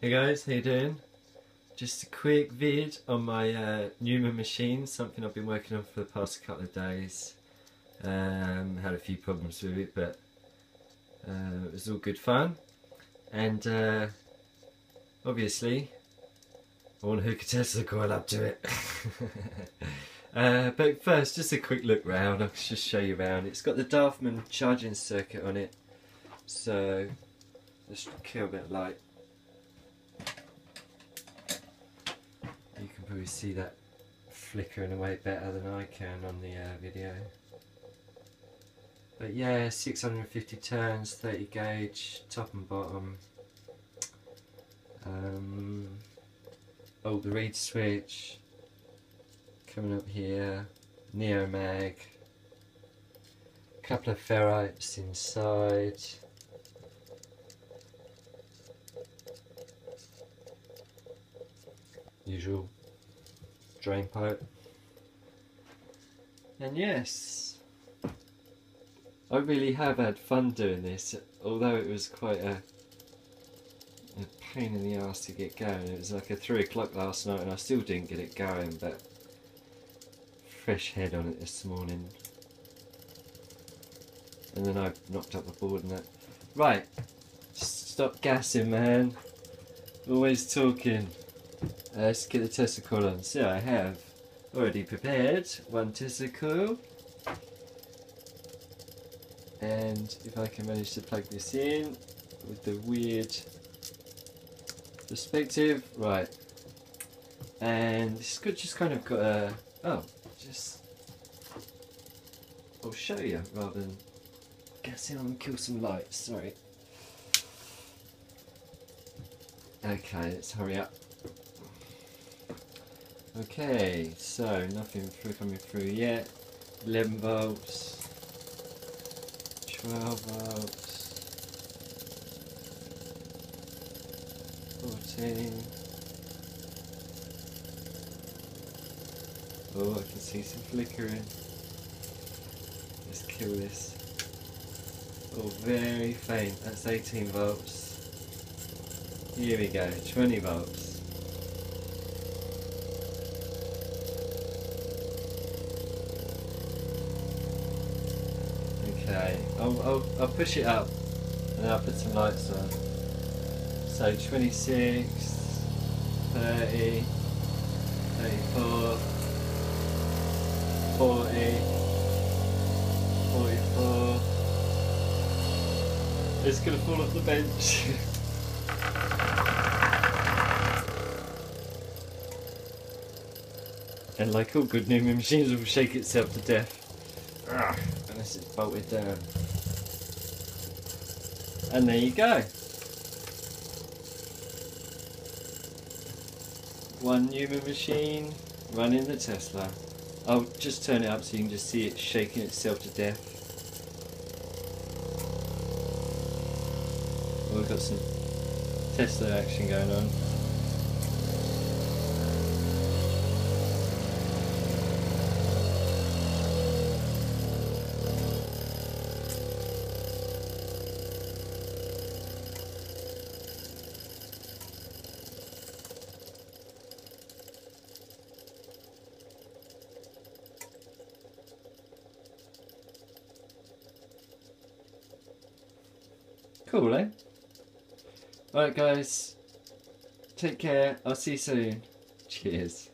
Hey guys, how you doing? Just a quick vid on my uh, Newman machine, something I've been working on for the past couple of days. Um, had a few problems with it, but uh, it was all good fun. And uh, obviously, I want to hook a Tesla coil up to it. uh, but first, just a quick look round. I'll just show you around. It's got the Daftman charging circuit on it, so let's kill a bit of light. You can probably see that flickering away better than I can on the uh, video. But yeah, 650 turns, 30 gauge, top and bottom. Um, oh, the reed switch coming up here, Neo Neomag, couple of ferrites inside. Usual drain pipe. And yes, I really have had fun doing this, although it was quite a, a pain in the ass to get going. It was like a three o'clock last night and I still didn't get it going, but fresh head on it this morning. And then I knocked up the board and that. Right, stop gassing man. Always talking. Uh, let's get the testicle on. So I have already prepared one testicle. And if I can manage to plug this in with the weird perspective, right. And this could just kind of got a, oh, just, I'll show you rather than on and kill some lights, sorry. Okay, let's hurry up. Okay, so nothing through coming through yet. 11 volts, 12 volts, 14. Oh, I can see some flickering. Let's kill this. Oh, very faint. That's 18 volts. Here we go, 20 volts. Okay, I'll, I'll, I'll push it up and then I'll put some lights on. So 26, 30, 34, 40, 44. It's gonna fall off the bench. and like all good Newman machines, it will shake itself to death. Ugh, unless it's bolted down. And there you go. One Newman machine running the Tesla. I'll just turn it up so you can just see it shaking itself to death. We've got some Tesla action going on. Cool, eh? Alright guys, take care, I'll see you soon. Cheers.